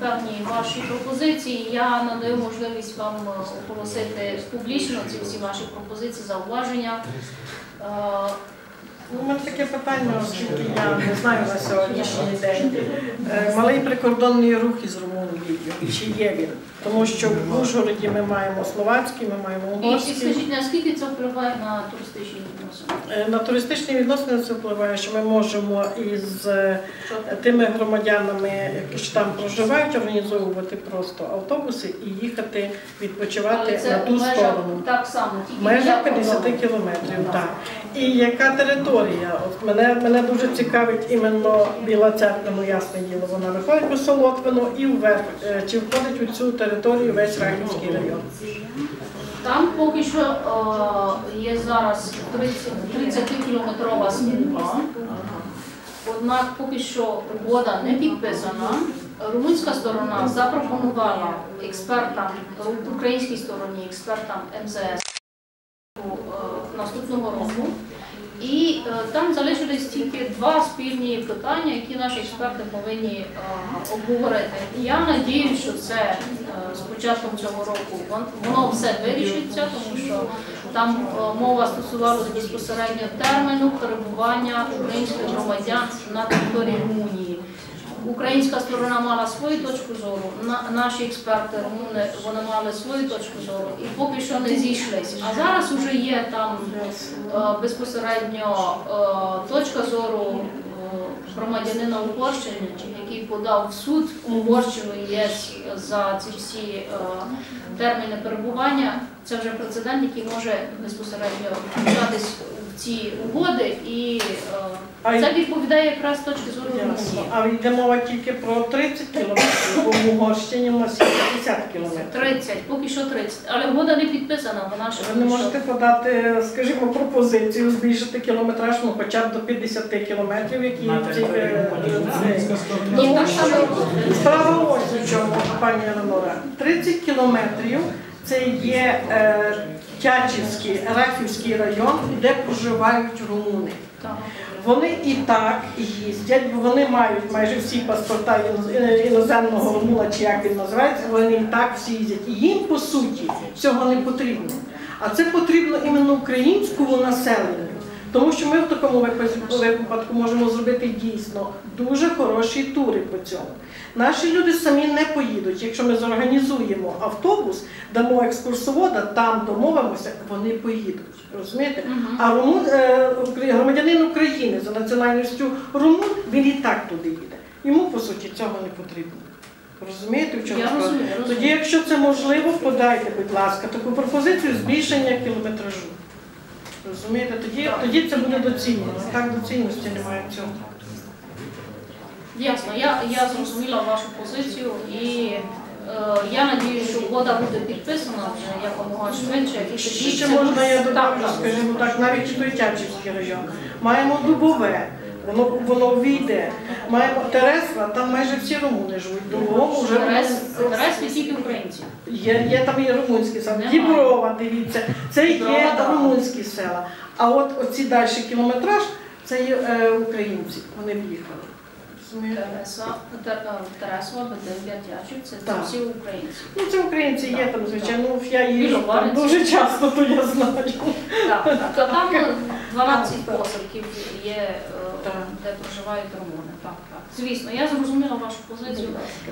певні ваші пропозиції. Я надаю можливість вам е, оголосити публічно ці всі ваші пропозиції, зауваження. У мене таке питання, оскільки я не знаю на сьогоднішній день. Е, Малий прикордонний рух із Румунією, чи є він? Тому що в Ужгороді ми маємо словацький, ми маємо І, і скажіть, наскільки це впливає на туристичні відносини? Е, На туристичні відносини це впливає, що ми можемо із е, тими громадянами, які ж там проживають, організовувати просто автобуси і їхати відпочивати на ту сторону. так само, тільки В межах 50 кілометрів, так. І яка територія? От мене, мене дуже цікавить іменно Біла церква, ну ясне діло, вона виходить по Солотвину і вверх. Е, Чи входить у цю територію весь Рахівський район? Там поки що е, є зараз 30 кілометрова смуга. Однак поки що угода не підписана. Румунська сторона запропонувала експертам, українській стороні, експертам МЗС е, наступного року. І е, там залишились тільки два спільні питання, які наші експерти повинні е, обговорити. Я надію, що це е, з початком цього року воно все вирішиться, тому що там мова стосувалася безпосередньо терміну перебування українських громадян на території Румунії. Українська сторона мала свою точку зору, на- наші експерти румуни вони мали свою точку зору і поки що не зійшлися. А зараз вже є там е, безпосередньо е, точка зору е, громадянина Угорщини, який подав в суд Угорщину ЄС за ці всі терміни перебування. Це вже прецедент, який може безпосередньо включатись ці угоди, і е, це відповідає якраз точки зору. Румунії. А йде мова тільки про 30 кілометрів, бо в Угорщині у нас є 50 кілометрів. 30, поки що 30. Але угода не підписана, вона ще Ви не поки що- можете подати, скажімо, пропозицію збільшити кілометраж, ну хоча б до 50 кілометрів, які На ці, е. Ні, так справа ось у чому, пані Елеонора. 30 кілометрів це є е, Тячівський, Рахівський район, де проживають румуни. Вони і так їздять, бо вони мають майже всі паспорта е, іноземного румуна, чи як він називається, вони і так всі їздять. І їм, по суті, цього не потрібно. А це потрібно іменно українському населенню. Тому що ми в такому випадку- можемо зробити дійсно дуже хороші тури по цьому. Наші люди самі не поїдуть. Якщо ми зорганізуємо автобус, дамо екскурсовода, там домовимося, вони поїдуть. Розумієте? А румун, е, громадянин України за національністю румун, він і так туди їде. Йому, по суті, цього не потрібно. Розумієте, в чому Я розумію, розумію. Тоді, якщо це можливо, подайте, будь ласка, таку пропозицію збільшення кілометражу. Розумієте, тоді, Так. тоді це буде доцільно. Так доцільності немає в цьому. Ясно, я, я зрозуміла вашу позицію і е, я надію, що угода буде підписана вже якомога швидше. І тоді Ще це можна буде- я додам, скажімо так, навіть той район. Маємо Дубове, воно, воно війде. Маємо Тересва, там майже всі румуни живуть. Другому вже не тільки українці. Є, є там і румунські села. Немає. Діброва, дивіться, це Діброва, є румунські села. А от оці далі кілометраж це є е, українці. Вони в'їхали. Розумієте? Тереса, Тер- е, це, це Так. всі українці. Ну це українці є там, звичайно. Ну, я їжджу там Біловарці. дуже часто, то я знаю. Так. Там е, 12 посадків є, е, де проживають румуни. Так, так. Звісно, я зрозуміла вашу позицію.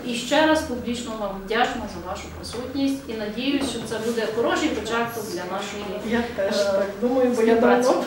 І ще раз публічно вам вдячна за вашу присутність і надіюсь, що це буде хороший початок для нашої Я теж Е, так думаю, бо я давно